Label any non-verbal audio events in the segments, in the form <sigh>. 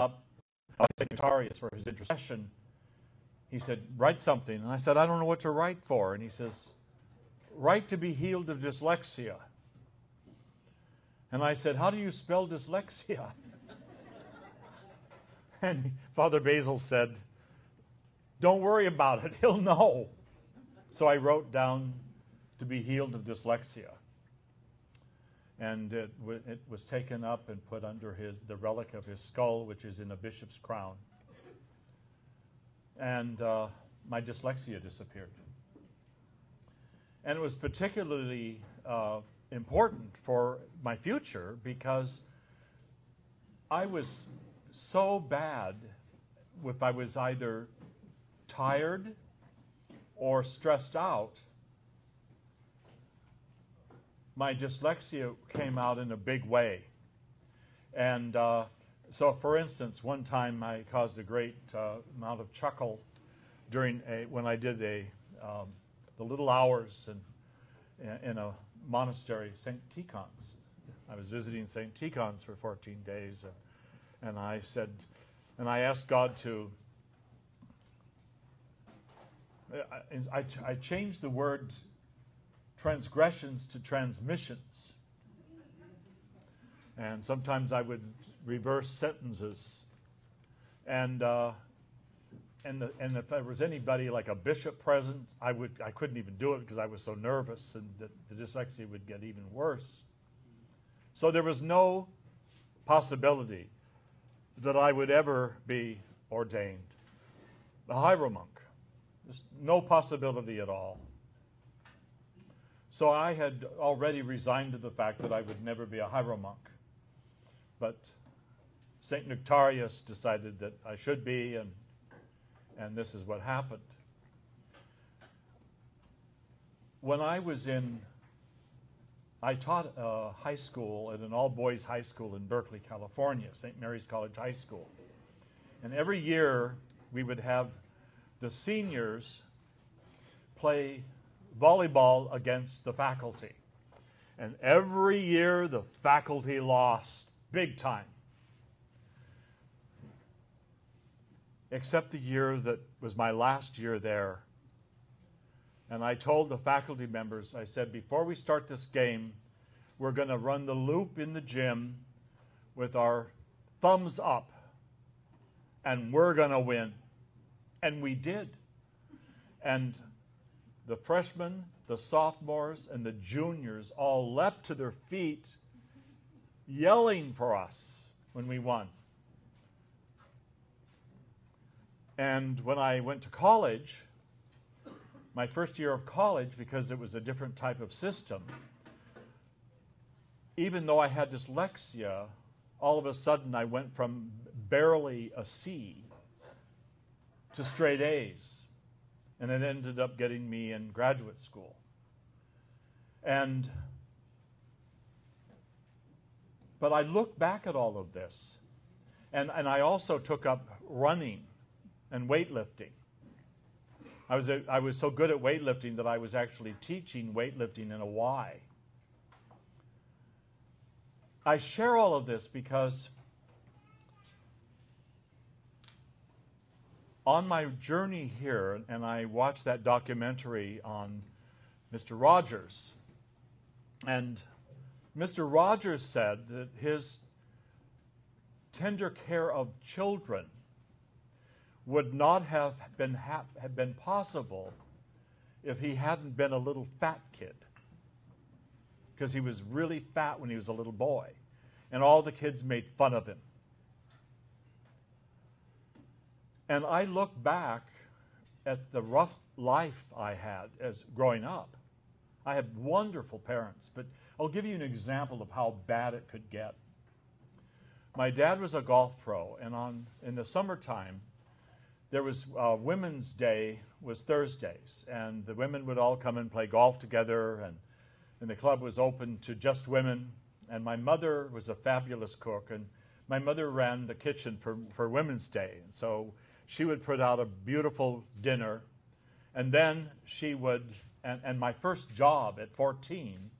up Nectarius for his intercession. He said, Write something. And I said, I don't know what to write for. And he says, Write to be healed of dyslexia. And I said, How do you spell dyslexia? <laughs> and Father Basil said, Don't worry about it, he'll know. So I wrote down to be healed of dyslexia. And it, it was taken up and put under his, the relic of his skull, which is in a bishop's crown. And uh, my dyslexia disappeared. And it was particularly uh, important for my future because I was so bad if I was either tired or stressed out, my dyslexia came out in a big way. And uh, so, for instance, one time I caused a great uh, amount of chuckle during a, when I did a, um, the little hours in, in a monastery, St. Tikhon's. I was visiting St. Tikhon's for 14 days, and, and I said, and I asked God to I, I, I changed the word transgressions to transmissions. And sometimes I would reverse sentences. And, uh, and, the, and if there was anybody like a bishop present, I, would, I couldn't even do it because I was so nervous and the, the dyslexia would get even worse. So there was no possibility that I would ever be ordained a hieromonk. There's no possibility at all. So I had already resigned to the fact that I would never be a hieromonk. But St. Nectarius decided that I should be, and, and this is what happened. When I was in, I taught uh, high school at an all boys high school in Berkeley, California, St. Mary's College High School. And every year we would have the seniors play volleyball against the faculty. And every year the faculty lost big time. Except the year that was my last year there. And I told the faculty members, I said, before we start this game, we're going to run the loop in the gym with our thumbs up, and we're going to win. And we did. And the freshmen, the sophomores, and the juniors all leapt to their feet, yelling for us when we won. And when I went to college, my first year of college, because it was a different type of system, even though I had dyslexia, all of a sudden I went from barely a C to straight A's. And it ended up getting me in graduate school. And but I look back at all of this, and, and I also took up running and weightlifting. I was, a, I was so good at weightlifting that I was actually teaching weightlifting in a Y. I share all of this because on my journey here, and I watched that documentary on Mr. Rogers, and Mr. Rogers said that his tender care of children would not have been, hap- have been possible if he hadn't been a little fat kid. Because he was really fat when he was a little boy. And all the kids made fun of him. And I look back at the rough life I had as growing up. I had wonderful parents, but I'll give you an example of how bad it could get. My dad was a golf pro, and on in the summertime, there was uh, Women's Day was Thursdays, and the women would all come and play golf together, and and the club was open to just women. And my mother was a fabulous cook, and my mother ran the kitchen for, for Women's Day. And so she would put out a beautiful dinner, and then she would, and, and my first job at 14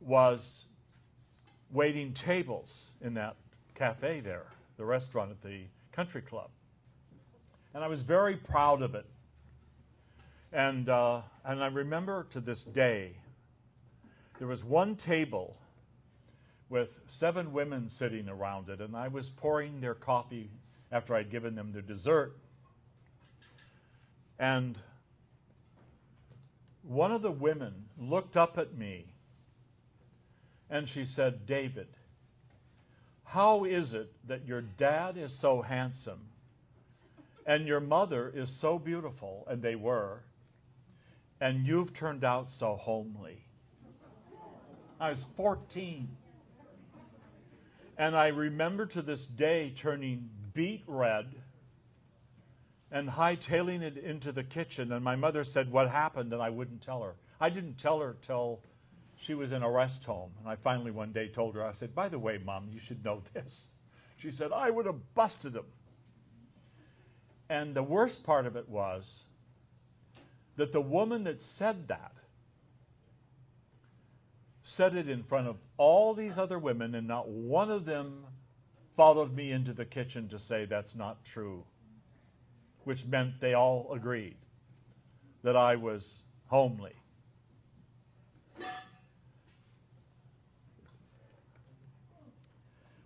was waiting tables in that cafe there, the restaurant at the country club. And I was very proud of it. And, uh, and I remember to this day, there was one table with seven women sitting around it, and I was pouring their coffee after I'd given them their dessert. And one of the women looked up at me and she said, David, how is it that your dad is so handsome and your mother is so beautiful, and they were, and you've turned out so homely? I was 14. And I remember to this day turning beet red and hightailing it into the kitchen. And my mother said, What happened? And I wouldn't tell her. I didn't tell her till she was in a rest home. And I finally one day told her, I said, By the way, Mom, you should know this. She said, I would have busted him. And the worst part of it was that the woman that said that said it in front of all these other women, and not one of them followed me into the kitchen to say that's not true, which meant they all agreed that I was homely.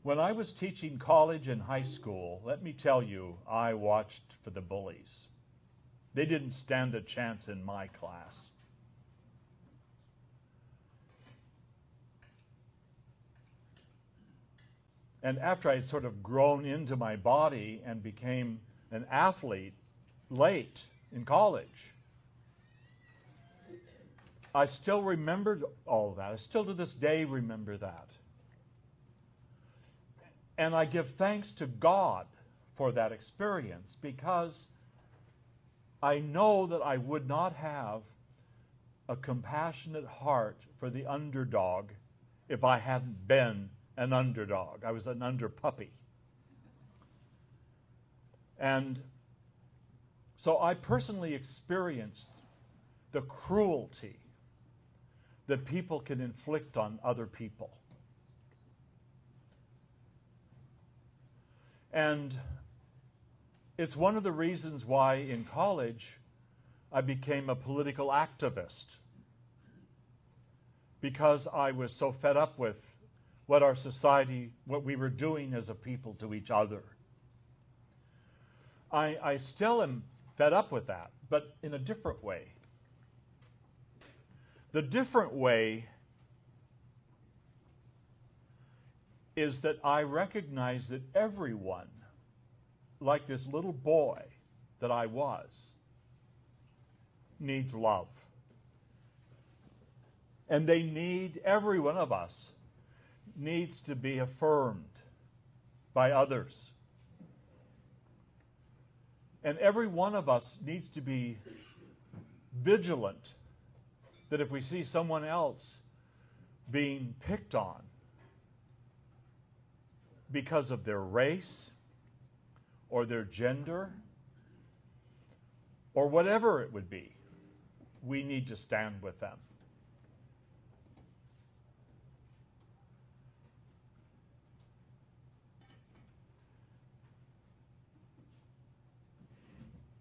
When I was teaching college and high school, let me tell you, I watched for the bullies. They didn't stand a chance in my class. And after I had sort of grown into my body and became an athlete late in college, I still remembered all that. I still to this day remember that. And I give thanks to God for that experience because I know that I would not have a compassionate heart for the underdog if I hadn't been an underdog. I was an under puppy. And so I personally experienced the cruelty that people can inflict on other people. And it's one of the reasons why in college I became a political activist. Because I was so fed up with what our society, what we were doing as a people to each other. I, I still am fed up with that, but in a different way. The different way is that I recognize that everyone, like this little boy that I was, needs love. And they need, every one of us, needs to be affirmed by others. And every one of us needs to be vigilant that if we see someone else being picked on because of their race or their gender or whatever it would be, we need to stand with them.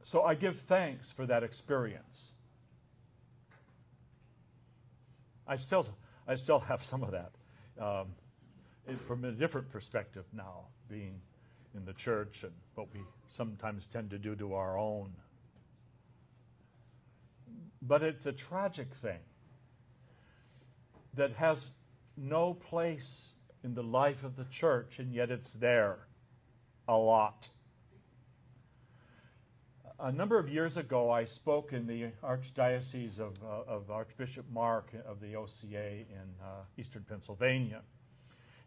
So I give thanks for that experience. I still, I still have some of that um, from a different perspective now, being in the church and what we sometimes tend to do to our own. But it's a tragic thing that has no place in the life of the church, and yet it's there a lot a number of years ago, I spoke in the Archdiocese of, uh, of Archbishop Mark of the OCA in uh, eastern Pennsylvania.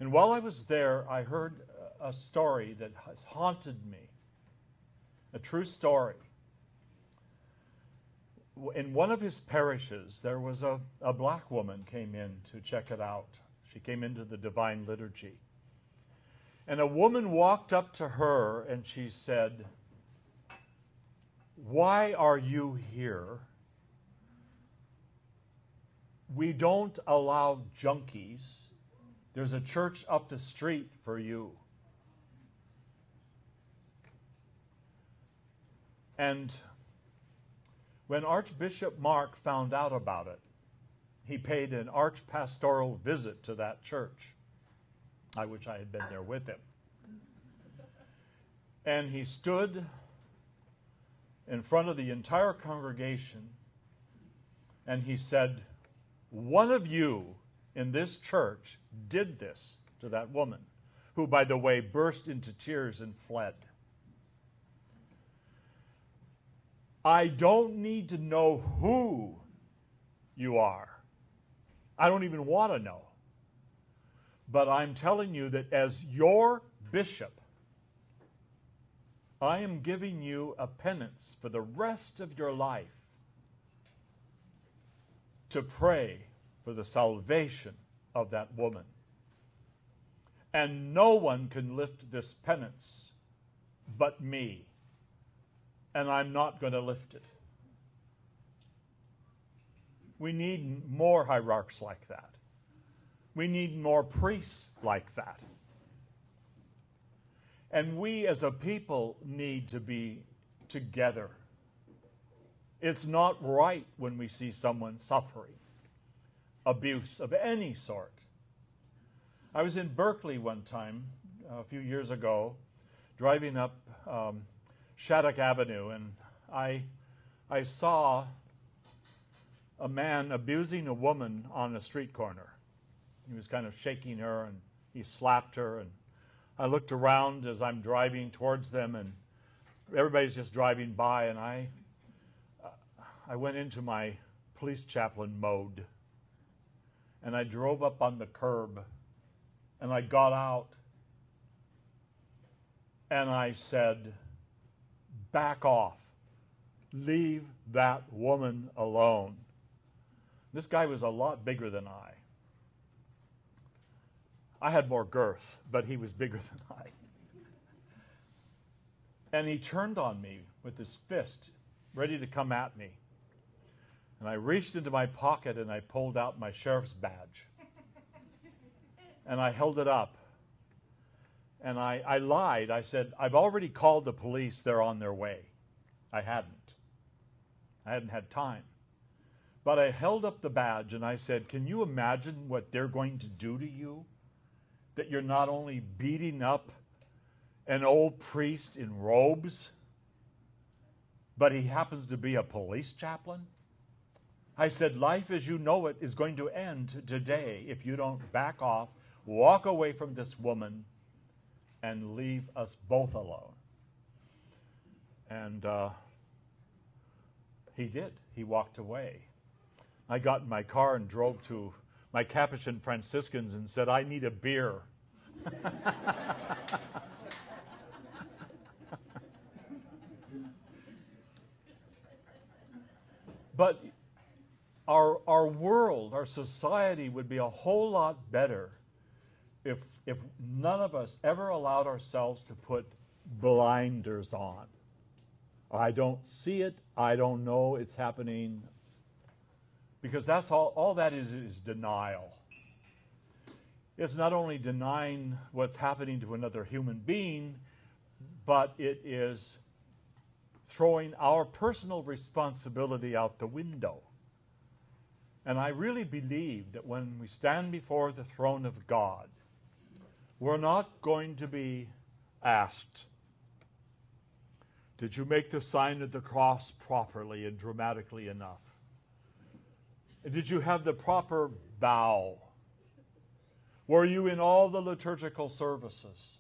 And while I was there, I heard a story that has haunted me, a true story. in one of his parishes, there was a, a black woman came in to check it out. She came into the divine liturgy. And a woman walked up to her and she said, Why are you here? We don't allow junkies. There's a church up the street for you. And when Archbishop Mark found out about it, he paid an archpastoral visit to that church. I wish I had been there with him. And he stood in front of the entire congregation and he said, One of you in this church did this to that woman, who, by the way, burst into tears and fled. I don't need to know who you are. I don't even want to know. But I'm telling you that as your bishop, I am giving you a penance for the rest of your life to pray for the salvation of that woman. And no one can lift this penance but me and I'm not going to lift it. We need more hierarchs like that. We need more priests like that. And we as a people need to be together. It's not right when we see someone suffering abuse of any sort. I was in Berkeley one time a few years ago, driving up um, Shattuck Avenue, and I, I saw a man abusing a woman on a street corner. He was kind of shaking her, and he slapped her. And I looked around as I'm driving towards them, and everybody's just driving by, and I, uh, I went into my police chaplain mode, and I drove up on the curb, and I got out, and I said, back off. Leave that woman alone. This guy was a lot bigger than I. I had more girth, but he was bigger <laughs> than I. And he turned on me with his fist, ready to come at me. And I reached into my pocket and I pulled out my sheriff's badge. and I held it up. And I, I lied. I said, I've already called the police. They're on their way. I hadn't. I hadn't had time. But I held up the badge and I said, Can you imagine what they're going to do to you? That you're not only beating up an old priest in robes, but he happens to be a police chaplain? I said, Life as you know it is going to end today if you don't back off, walk away from this woman, and leave us both alone. And uh, he did. He walked away. I got in my car and drove to my Capuchin Franciscans and said, I need a beer. <laughs> but our, our world, our society would be a whole lot better if, if none of us ever allowed ourselves to put blinders on. I don't see it. I don't know it's happening. Because that's all, all that is is denial. It's not only denying what's happening to another human being, but it is throwing our personal responsibility out the window. And I really believe that when we stand before the throne of God, we're not going to be asked, Did you make the sign of the cross properly and dramatically enough? Did you have the proper bow? Were you in all the liturgical services?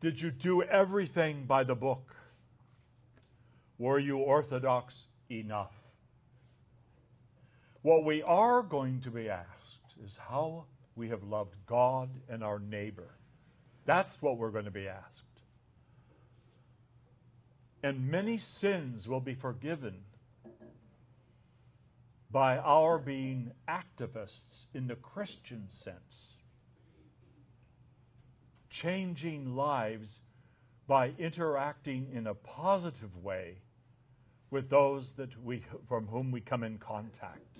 Did you do everything by the book? Were you orthodox enough? What we are going to be asked is how we have loved God and our neighbor. That's what we're going to be asked. And many sins will be forgiven by our being activists in the Christian sense, changing lives by interacting in a positive way with those that we, from whom we come in contact.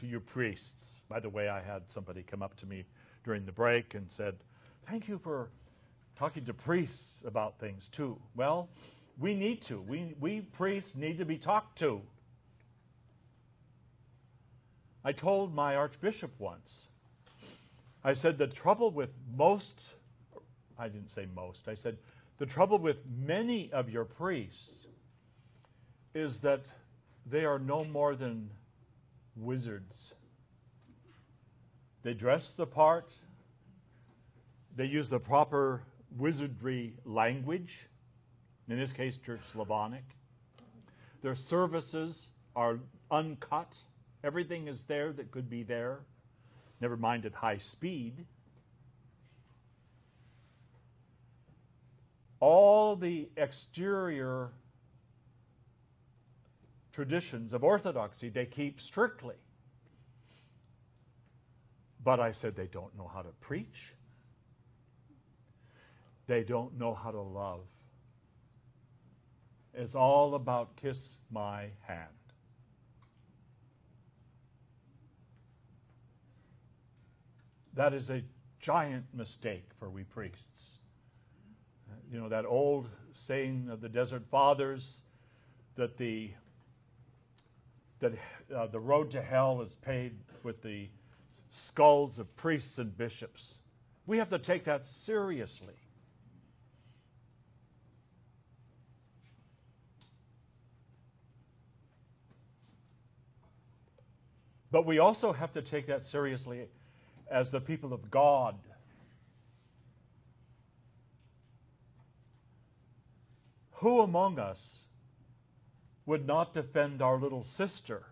To you priests, by the way, I had somebody come up to me during the break and said, Thank you for talking to priests about things too. Well, we need to. We, we priests need to be talked to. I told my archbishop once, I said, the trouble with most, I didn't say most, I said, the trouble with many of your priests is that they are no more than wizards. They dress the part, they use the proper wizardry language, in this case, Church Slavonic. Their services are uncut. Everything is there that could be there, never mind at high speed. All the exterior traditions of orthodoxy they keep strictly. But I said they don't know how to preach. They don't know how to love. It's all about kiss my hand. That is a giant mistake for we priests. You know, that old saying of the Desert Fathers that the, that, uh, the road to hell is paved with the skulls of priests and bishops. We have to take that seriously. But we also have to take that seriously as the people of God. Who among us would not defend our little sister,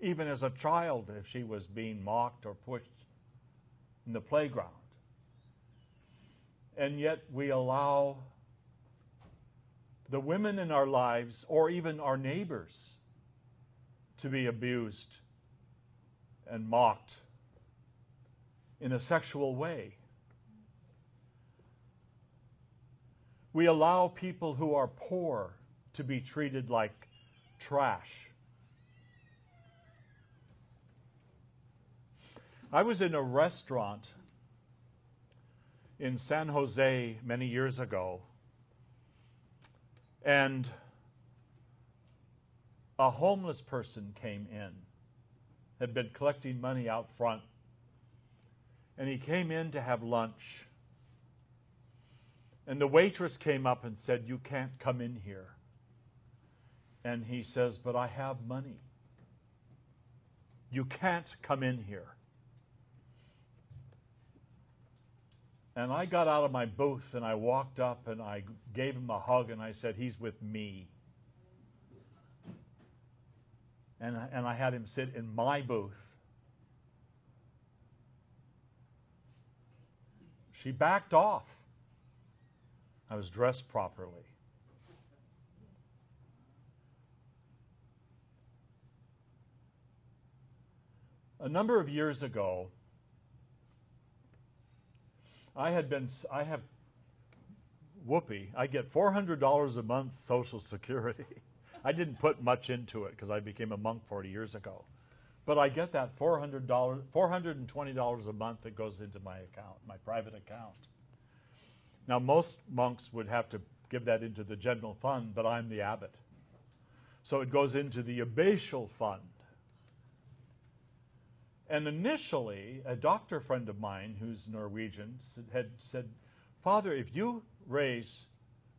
even as a child, if she was being mocked or pushed in the playground? And yet we allow the women in our lives, or even our neighbors, to be abused and mocked in a sexual way. We allow people who are poor to be treated like trash. I was in a restaurant in San Jose many years ago, and a homeless person came in, had been collecting money out front and he came in to have lunch. And the waitress came up and said, You can't come in here. And he says, But I have money. You can't come in here. And I got out of my booth and I walked up and I gave him a hug and I said, He's with me. And, and I had him sit in my booth. She backed off. I was dressed properly. A number of years ago, I had been, I have, whoopee, I get $400 a month Social Security. <laughs> I didn't put much into it because I became a monk 40 years ago. But I get that $400, $420 a month that goes into my account, my private account. Now, most monks would have to give that into the general fund, but I'm the abbot. So it goes into the abbatial fund. And initially, a doctor friend of mine who's Norwegian had said, Father, if you raise,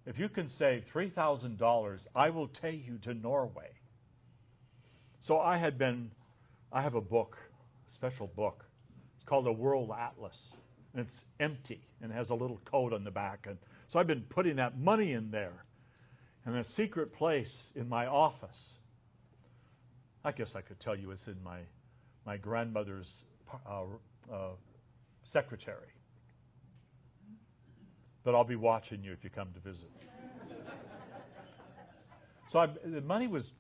if you can save $3,000, I will take you to Norway. So I had been I have a book, a special book. It's called a World Atlas. And it's empty and has a little code on the back. And so I've been putting that money in there. in a secret place in my office. I guess I could tell you it's in my, my grandmother's uh, uh, secretary. But I'll be watching you if you come to visit. so I, the money was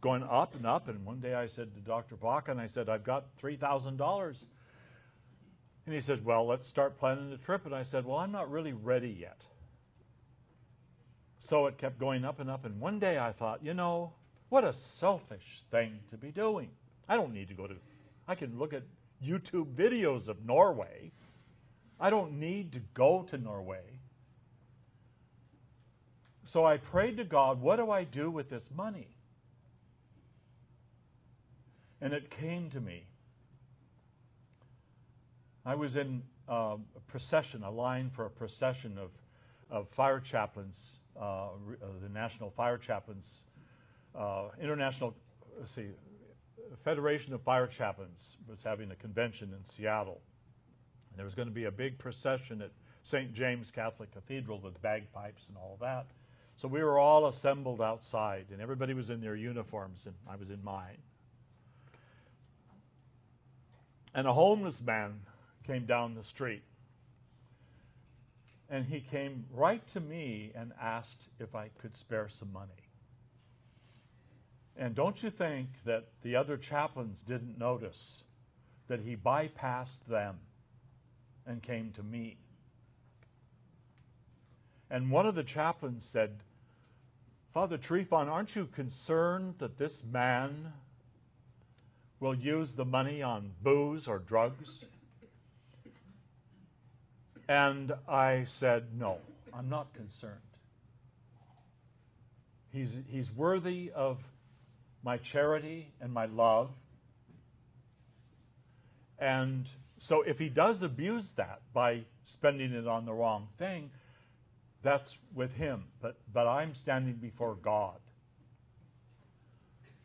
going up and up, and one day I said to Dr. Bach, and I said, I've got $3,000. And he said, Well, let's start planning the trip. And I said, Well, I'm not really ready yet. So it kept going up and up. And one day I thought, you know, what a selfish thing to be doing. I don't need to go to, I can look at YouTube videos of Norway. I don't need to go to Norway. So I prayed to God, what do I do with this money? And it came to me. I was in uh, a procession, a line for a procession of, of fire chaplains, uh, uh, the National Fire Chaplains, uh, International, let's see, Federation of Fire Chaplains was having a convention in Seattle. And there was going to be a big procession at St. James Catholic Cathedral with bagpipes and all that. So we were all assembled outside, and everybody was in their uniforms, and I was in mine. And a homeless man came down the street. And he came right to me and asked if I could spare some money. And don't you think that the other chaplains didn't notice that he bypassed them and came to me? And one of the chaplains said, Father Tryphon, aren't you concerned that this man will use the money on booze or drugs? And I said, No, I'm not concerned. He's, he's worthy of my charity and my love. And so if he does abuse that by spending it on the wrong thing, that's with him. But, but I'm standing before God.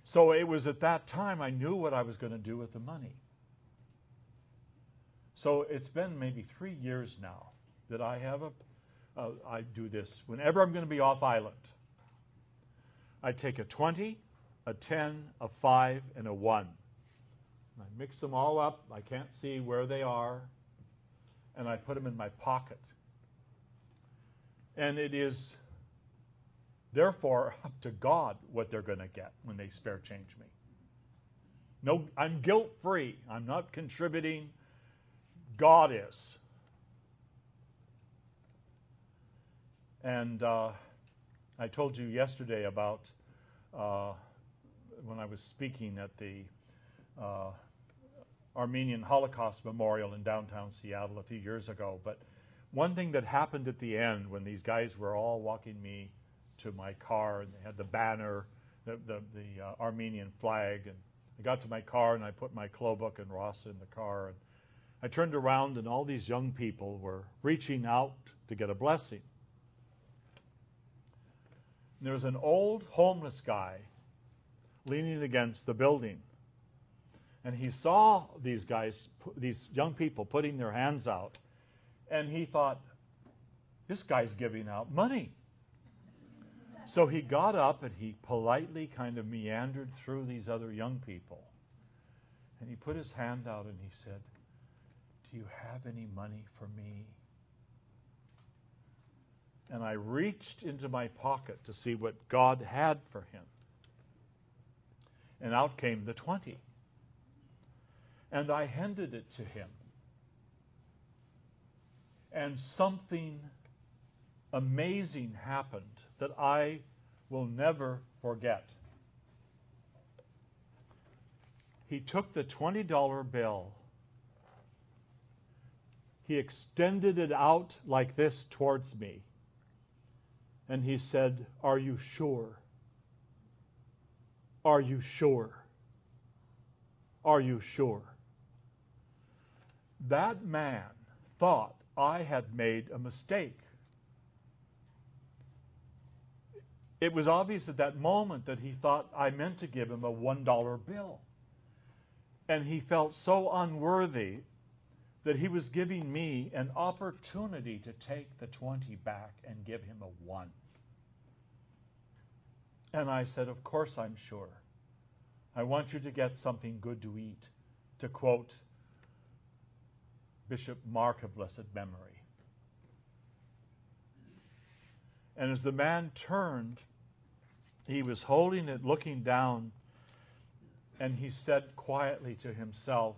So it was at that time I knew what I was going to do with the money. So it's been maybe three years now that I have a. Uh, I do this whenever I'm going to be off island. I take a 20, a 10, a 5, and a 1. I mix them all up. I can't see where they are. And I put them in my pocket. And it is therefore <laughs> up to God what they're going to get when they spare change me. No, I'm guilt free. I'm not contributing. God is. And uh, I told you yesterday about uh, when I was speaking at the uh, Armenian Holocaust Memorial in downtown Seattle a few years ago. But one thing that happened at the end when these guys were all walking me to my car and they had the banner, the, the, the uh, Armenian flag, and I got to my car and I put my Klobuk and rassa in the car. And I turned around and all these young people were reaching out to get a blessing. There was an old homeless guy leaning against the building. And he saw these guys, these young people putting their hands out, and he thought, this guy's giving out money. So he got up and he politely kind of meandered through these other young people. And he put his hand out and he said, Do you have any money for me? And I reached into my pocket to see what God had for him and out came the 20. And I handed it to him. And something amazing happened that I will never forget. He took the $20 bill, he extended it out like this towards me, and he said, Are you sure? Are you sure? Are you sure? That man thought I had made a mistake. It was obvious at that moment that he thought I meant to give him a $1 bill. And he felt so unworthy that he was giving me an opportunity to take the 20 back and give him a 1. And I said, Of course I'm sure. I want you to get something good to eat. To quote Bishop Mark of blessed memory. And as the man turned, he was holding it, looking down, and he said quietly to himself,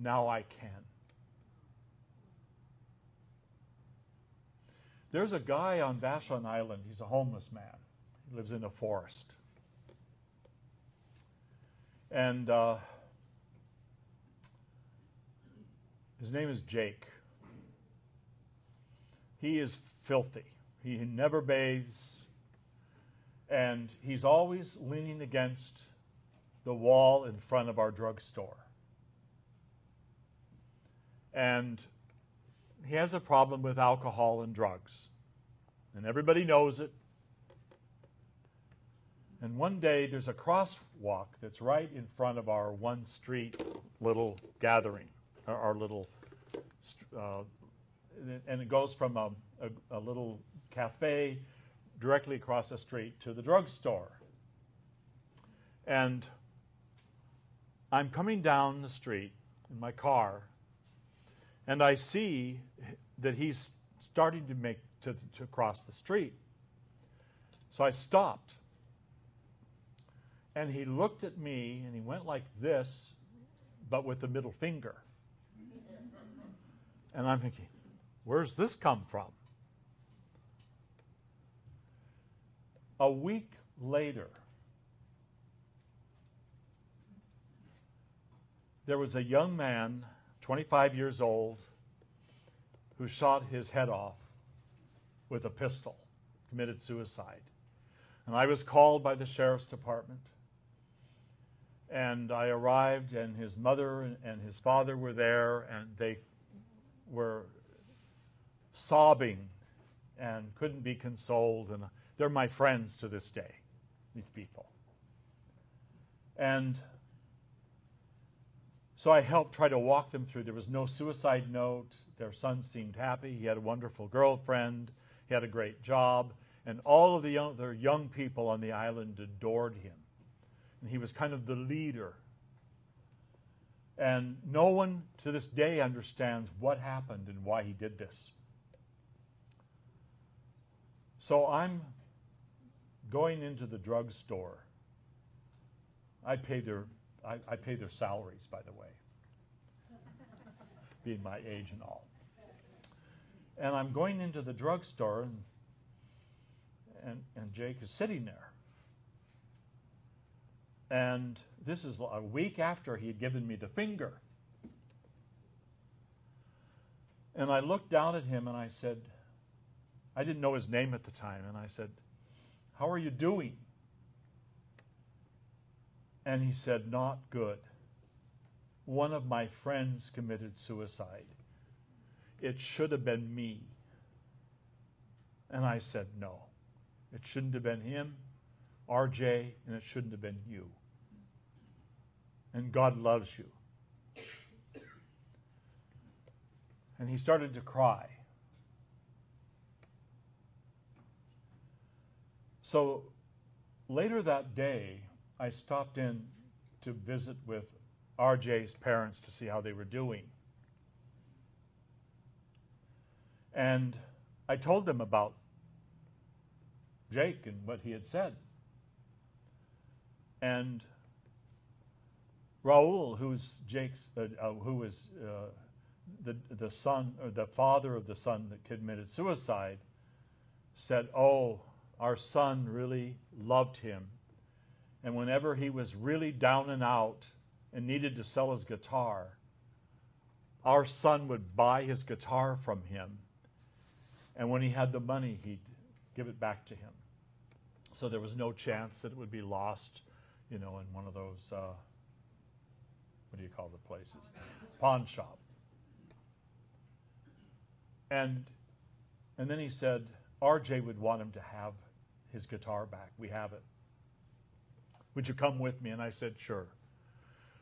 Now I can. There's a guy on Vashon Island. He's a homeless man. He lives in a forest. And uh, his name is Jake. He is filthy. He never bathes. And he's always leaning against the wall in front of our drugstore. And he has a problem with alcohol and drugs. And everybody knows it. And one day there's a crosswalk that's right in front of our one street little gathering, our, little, uh, and it goes from a, a, a little cafe directly across the street to the drugstore. And I'm coming down the street in my car, and I see that he's starting to make to, to cross the street. So I stopped. And he looked at me and he went like this, but with the middle finger. And I'm thinking, where's this come from? A week later, there was a young man, 25 years old, who shot his head off with a pistol, committed suicide. And I was called by the sheriff's department. And I arrived, and his mother and his father were there, and they were sobbing and couldn't be consoled. And they're my friends to this day, these people. And so I helped try to walk them through. There was no suicide note. Their son seemed happy. He had a wonderful girlfriend. He had a great job. And all of the the young people on the island adored him. And he was kind of the leader. And no one to this day understands what happened and why he did this. So I'm going into the drugstore. I pay their, I, I pay their salaries, by the way, <laughs> being my age and all. And I'm going into the drugstore, and, and, and Jake is sitting there. And this is a week after he had given me the finger. And I looked down at him and I said, I didn't know his name at the time, and I said, How are you doing? And he said, Not good. One of my friends committed suicide. It should have been me. And I said, No. It shouldn't have been him, RJ, and it shouldn't have been you. And God loves you. And he started to cry. So later that day, I stopped in to visit with RJ's parents to see how they were doing. And I told them about Jake and what he had said. And Raul, who's Jake's, uh, uh, who was uh, the the son or the father of the son that committed suicide, said, "Oh, our son really loved him, and whenever he was really down and out and needed to sell his guitar, our son would buy his guitar from him. And when he had the money, he'd give it back to him. So there was no chance that it would be lost, you know, in one of those, uh, what do you call the places? Pawn shop. And, and then he said, RJ would want him to have his guitar back. We have it. Would you come with me? And I said, sure.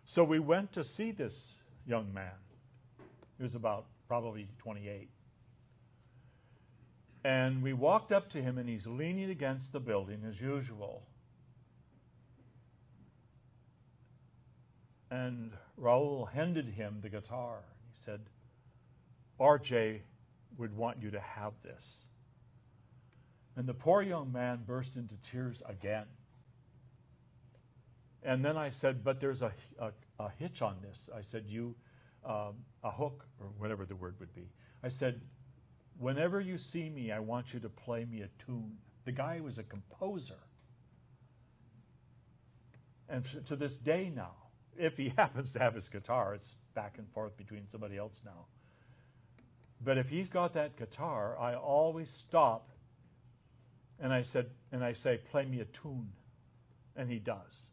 So we went to see this young man. He was about probably 28. And we walked up to him, and he's leaning against the building as usual. And Raul handed him the guitar. He said, RJ would want you to have this. And the poor young man burst into tears again. And then I said, But there's a, a, a hitch on this. I said, You, um, a hook, or whatever the word would be. I said, Whenever you see me, I want you to play me a tune. The guy was a composer. And to this day now, if he <laughs> happens to have his guitar, it's back and forth between somebody else now. But if he's got that guitar, I always stop and I said and I say, play me a tune. And he does.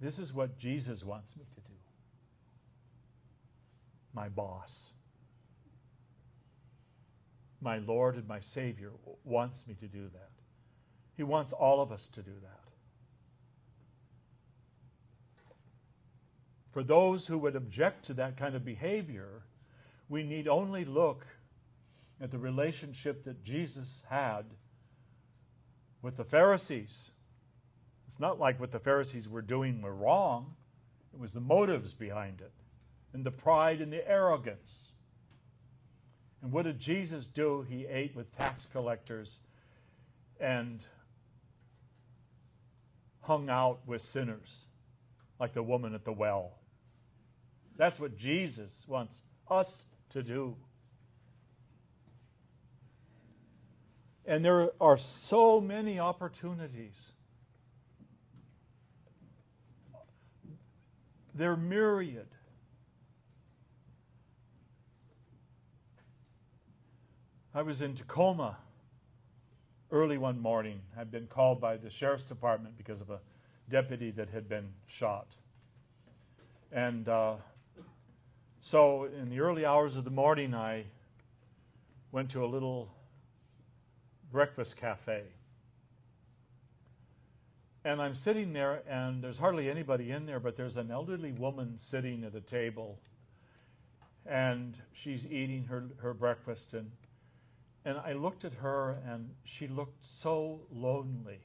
This is what Jesus wants me to do. My boss, my Lord and my Savior wants me to do that. He wants all of us to do that. For those who would object to that kind of behavior, we need only look at the relationship that Jesus had with the Pharisees. It's not like what the Pharisees were doing were wrong, it was the motives behind it, and the pride and the arrogance. And what did Jesus do? He ate with tax collectors and hung out with sinners, like the woman at the well. That's what Jesus wants us to do. And there are so many opportunities. They're myriad. I was in Tacoma early one morning. I'd been called by the sheriff's department because of a deputy that had been shot. And uh, so, in the early hours of the morning, I went to a little breakfast cafe. And I'm sitting there, and there's hardly anybody in there, but there's an elderly woman sitting at a table, and she's eating her, her breakfast. And, and I looked at her, and she looked so lonely.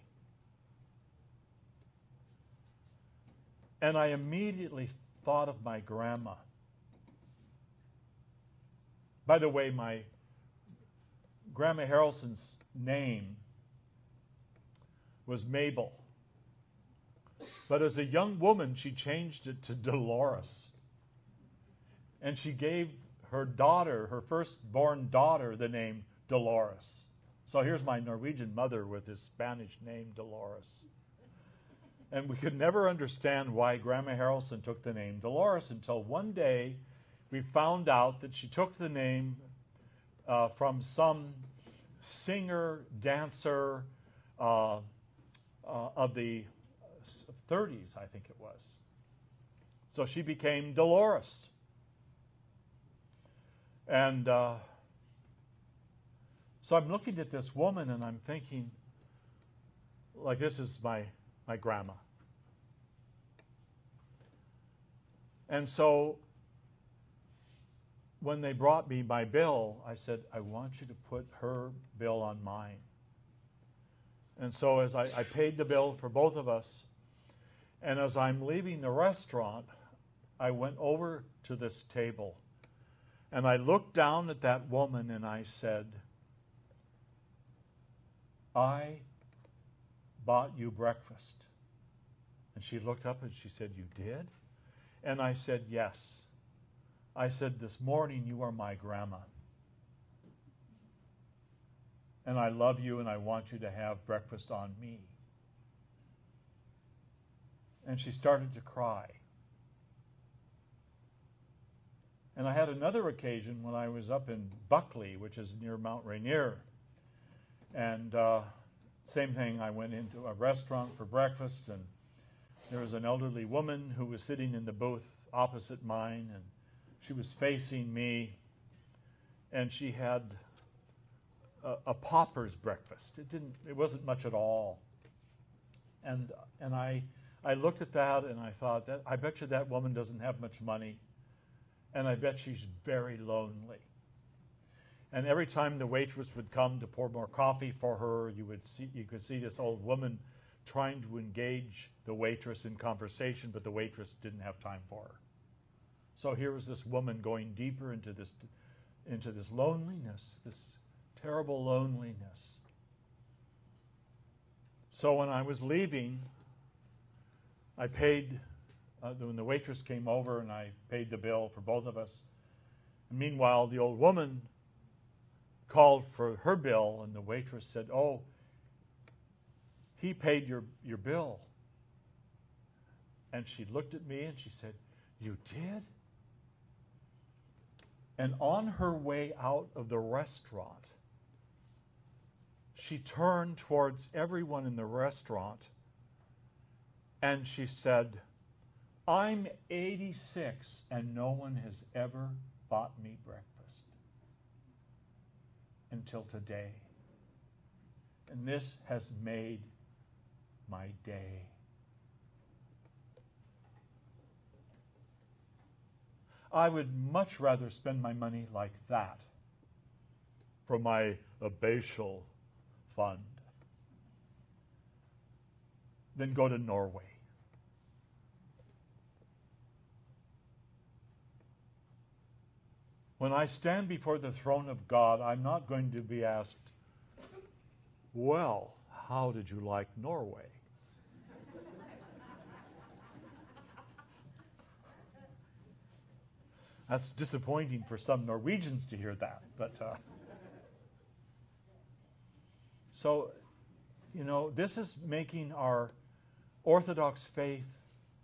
And I immediately thought of my grandma. By the way, my Grandma Harrelson's name was Mabel. But as a young woman, she changed it to Dolores. And she gave her daughter, her firstborn daughter, the name Dolores. So here's my Norwegian mother with his Spanish name, Dolores. And we could never understand why Grandma Harrelson took the name Dolores until one day we found out that she took the name uh, from some singer, dancer uh, uh, of the 30s, I think it was. So she became Dolores. And uh, so I'm looking at this woman and I'm thinking, like, this is my, my grandma. And so when they brought me my bill, I said, I want you to put her bill on mine. And so as I, I, paid the bill for both of us, and as I'm leaving the restaurant, I went over to this table and I looked down at that woman and I said, I bought you breakfast. And she looked up and she said, You did? And I said, Yes. I said, This morning you are my grandma. And I love you and I want you to have breakfast on me. And she started to cry. And I had another occasion when I was up in Buckley, which is near Mount Rainier. And uh, same thing, I went into a restaurant for breakfast, and there was an elderly woman who was sitting in the booth opposite mine. And she was facing me, and she had a, a pauper's breakfast. It didn't. It wasn't much at all. And and I I looked at that and I thought that I bet you that woman doesn't have much money, and I bet she's very lonely. And every time the waitress would come to pour more coffee for her, you would see you could see this old woman trying to engage the waitress in conversation, but the waitress didn't have time for her. So here was this woman going deeper into this into this loneliness, this terrible loneliness. So when I was leaving, I paid uh, when the waitress came over and I paid the bill for both of us. And meanwhile, the old woman called for her bill, and the waitress said, "Oh, he paid your, your bill." And she looked at me and she said, "You did?" And on her way out of the restaurant, she turned towards everyone in the restaurant and she said, I'm 86 and no one has ever bought me breakfast until today. And this has made my day. I would much rather spend my money like that from my abbatial fund than go to Norway. When I stand before the throne of God, I'm not going to be asked, Well, how did you like Norway? That's disappointing for some Norwegians to hear that, but uh, so you know this is making our Orthodox faith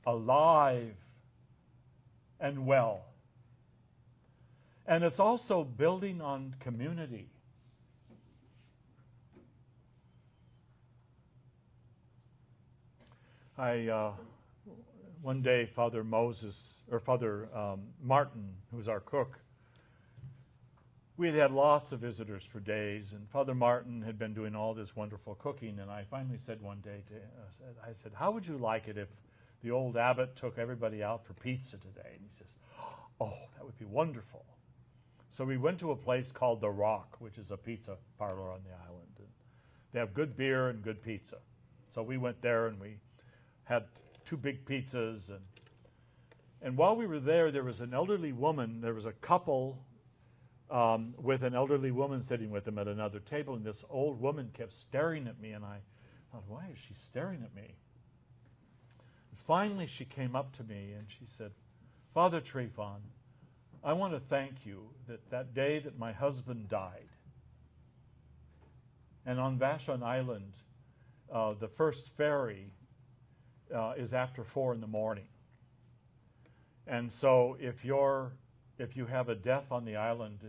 alive and well. And it's also building on community. I uh, one day, Father Moses or Father um, Martin, who's our cook, we had had lots of visitors for days, and Father Martin had been doing all this wonderful cooking. And I finally said one day to uh, I said, "How would you like it if the old abbot took everybody out for pizza today?" And he says, "Oh, that would be wonderful." So we went to a place called The Rock, which is a pizza parlor on the island. And they have good beer and good pizza. So we went there and we had two big pizzas. And, and while we were there, there was an elderly woman, there was a couple um, with an elderly woman sitting with them at another table. And this old woman kept staring at me. And I thought, why is she staring at me? And finally, she came up to me and she said, Father Tryphon, I want to thank you that that day that my husband died, and on Vashon Island, uh, the first ferry uh, is after four in the morning. And so if you're if you have a death on the island,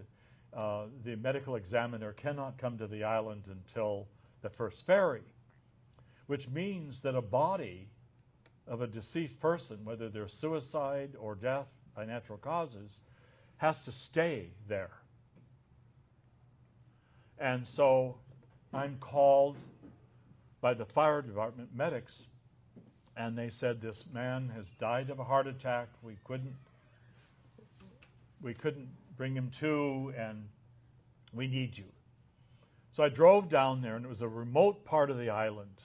uh, the medical examiner cannot come to the island until the first ferry, which means that a body of a deceased person, whether they're suicide or death by natural causes, has to stay there. And so I'm called by the fire department medics, and they said this man has died of a heart attack. We couldn't we couldn't bring him to, and we need you. So I drove down there, and it was a remote part of the island,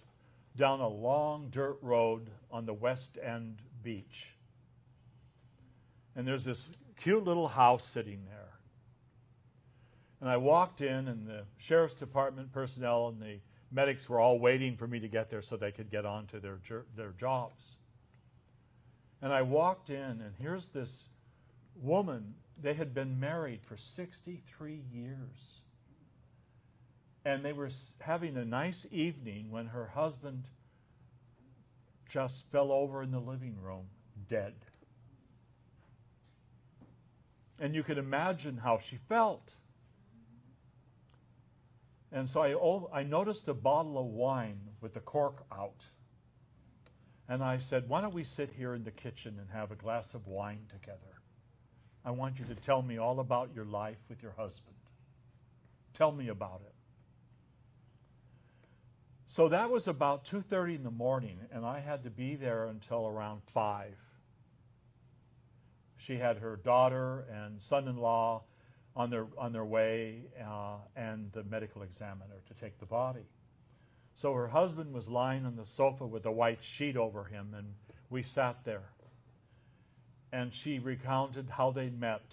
down a long dirt road on the West End beach. And there's this cute little house sitting there. And I walked in, and the sheriff's department personnel and the medics were all waiting for me to get there so they could get on to their, their jobs. And I walked in, and here's this woman. They had been married for 63 years. And they were having a nice evening when her husband just fell over in the living room, dead. And you can imagine how she felt. And so I, I noticed a bottle of wine with the cork out. And I said, Why don't we sit here in the kitchen and have a glass of wine together? I want you to tell me all about your life with your husband. Tell me about it. So that was about 2:30 in the morning and I had to be there until around 5 she had her daughter and son in law on their, on their way uh, and the medical examiner to take the body. So her husband was lying on the sofa with a white sheet over him, and we sat there. And she recounted how they met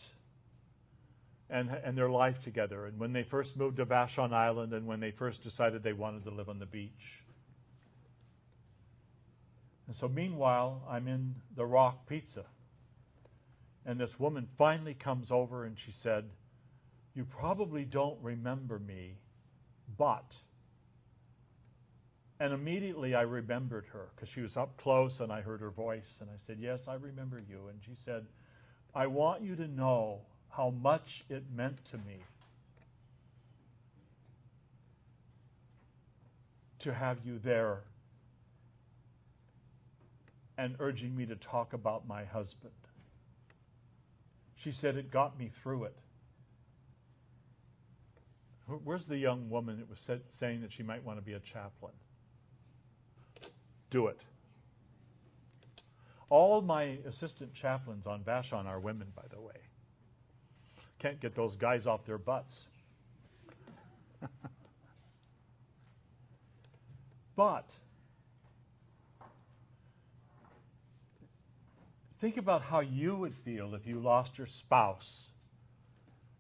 and, and their life together, and when they first moved to Vashon Island, and when they first decided they wanted to live on the beach. And so, meanwhile, I'm in the Rock Pizza. And this woman finally comes over and she said, You probably don't remember me, but. And immediately I remembered her because she was up close and I heard her voice. And I said, Yes, I remember you. And she said, I want you to know how much it meant to me to have you there and urging me to talk about my husband. She said it got me through it. Where's the young woman that was said, saying that she might want to be a chaplain? Do it. All my assistant chaplains on Vashon are women, by the way. Can't get those guys off their butts. <laughs> but think about how you would feel if you lost your spouse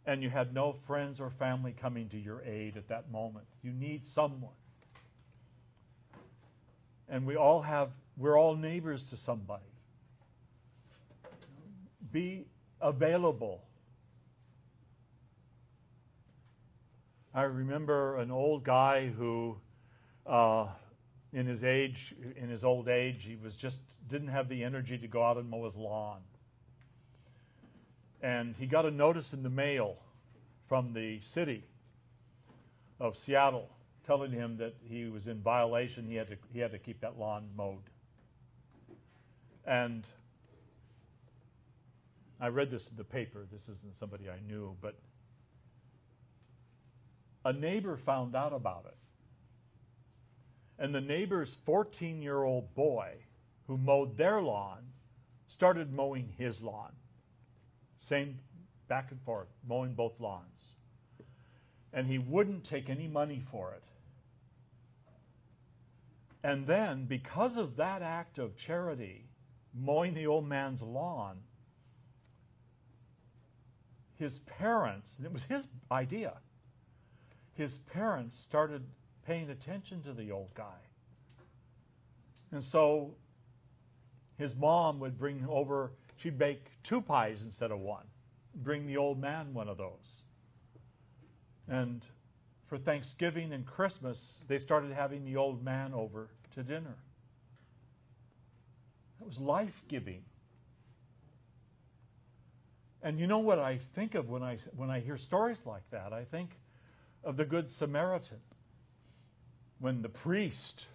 and you had no friends or family coming to your aid at that moment. You need someone. And we all have, we're all neighbors to somebody. Be available I remember an old guy who, uh, in his age, in his old age, he was just didn't have the energy to go out and mow his lawn. And he got a notice in the mail from the city of Seattle telling him that he was in violation. He had to, he had to keep that lawn mowed. And I read this in the paper. This isn't somebody I knew, but a neighbor found out about it. And the neighbor's 14 year old boy who mowed their lawn started mowing his lawn. Same back and forth, mowing both lawns. And he wouldn't take any money for it. And then, because of that act of charity, mowing the old man's lawn, his parents, and it was his idea, his parents started paying attention to the old guy. And so his mom would bring over, she'd bake two pies instead of one, bring the old man one of those. And for Thanksgiving and Christmas, they started having the old man over to dinner. It was life giving. And you know what I think of when I, when I hear stories like that? I think of the Good Samaritan when the priest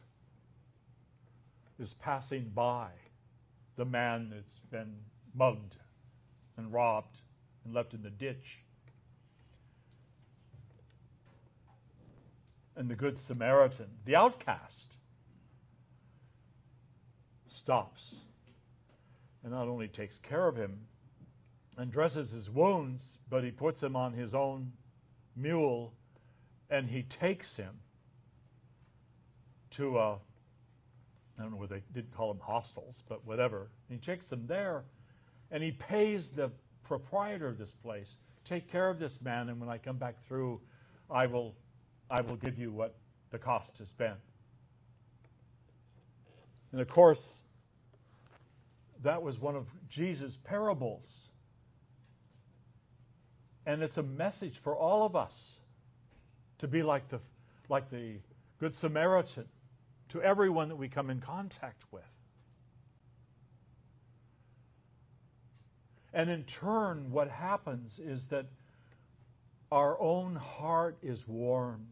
is passing by the man that's been mugged and robbed and left in the ditch. And the Good Samaritan, the outcast, stops and not only takes care of him and dresses his wounds, but he puts him on his own mule and he takes him to a, I don't know whether they didn't call them hostels, but whatever. And he takes them there, and he pays the proprietor of this place, take care of this man, and when I come back through, I will, I will give you what the cost has been. And of course, that was one of Jesus' parables. And it's a message for all of us to be like the, like the Good Samaritan to everyone that we come in contact with. And in turn, what happens is that our own heart is warmed.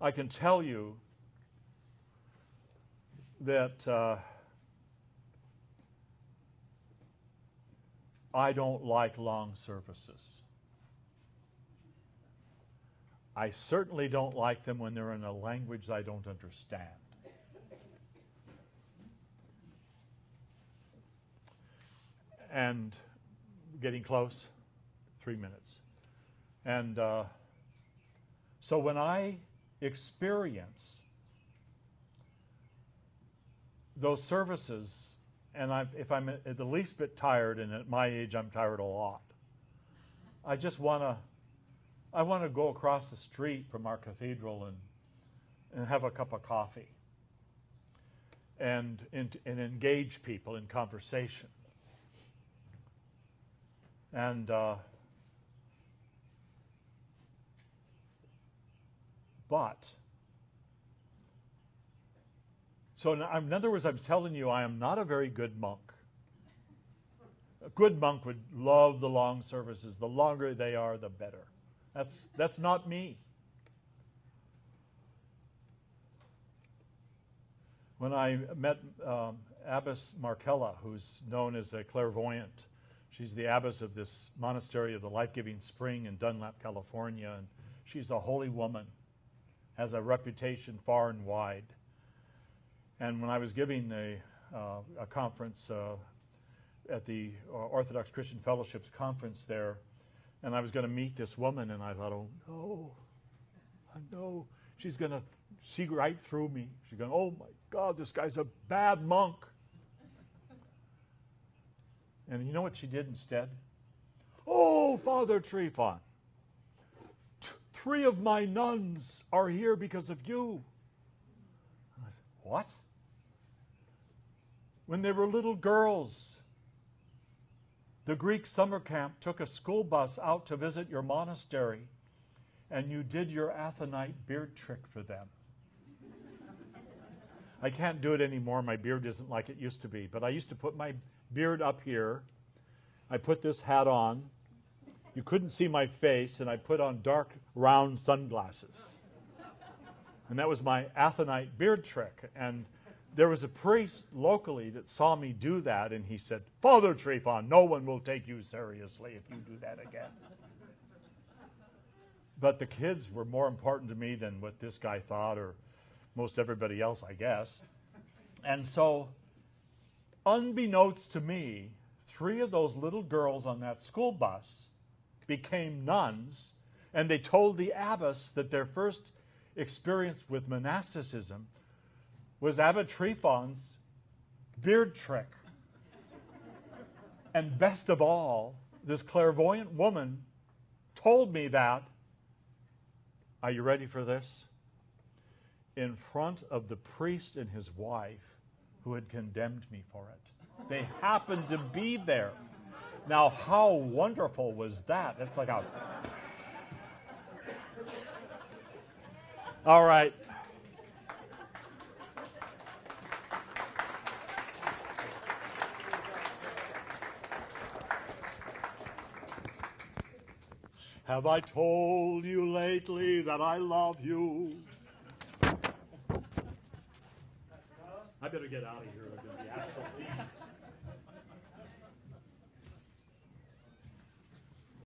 I can tell you that. Uh, I don't like long services. I certainly don't like them when they're in a language I don't understand. and getting close, three minutes. And uh, so when I experience those services, and i if I'm at the least bit tired, and at my age I'm tired a lot, I just want to, I want to go across the street from our cathedral and, and have a cup of coffee and, and, and engage people in conversation. And uh, but so in, in other words, I'm telling you, I am not a very good monk. A good monk would love the long services. The longer they are, the better. That's, that's not me. When I met um, Abbess Markella, who's known as a clairvoyant, she's the abbess of this monastery of the Life Giving Spring in Dunlap, California, and she's a holy woman, has a reputation far and wide. And when I was giving a, uh, a conference uh, at the uh, Orthodox Christian Fellowships conference there, and I was going to meet this woman, and I thought, oh no, I know she's going to see right through me. She's going, oh my God, this guy's a bad monk. And you know what she did instead? Oh, Father Tryphon, t- three of my nuns are here because of you. Said, what? When they were little girls, the Greek summer camp took a school bus out to visit your monastery, and you did your Athonite beard trick for them. I can't do it anymore. My beard isn't like it used to be. But I used to put my beard up here. I put this hat on. You couldn't see my face, and I put on dark, round sunglasses. And that was my Athonite beard trick. And there was a priest locally that saw me do that, and he said, Father Tryphon, no one will take you seriously if you do that again. but the kids were more important to me than what this guy thought or most everybody else, I guess. And so, unbeknownst to me, three of those little girls on that school bus became nuns, and they told the abbess that their first experience with monasticism was Abbot Tryphon's beard trick. and best of all, this clairvoyant woman told me that. Are you ready for this? In front of the priest and his wife who had condemned me for it. They happened to be there. Now, how wonderful was that? That's like a. All right. Have I told you lately that I love you? I better get out of here.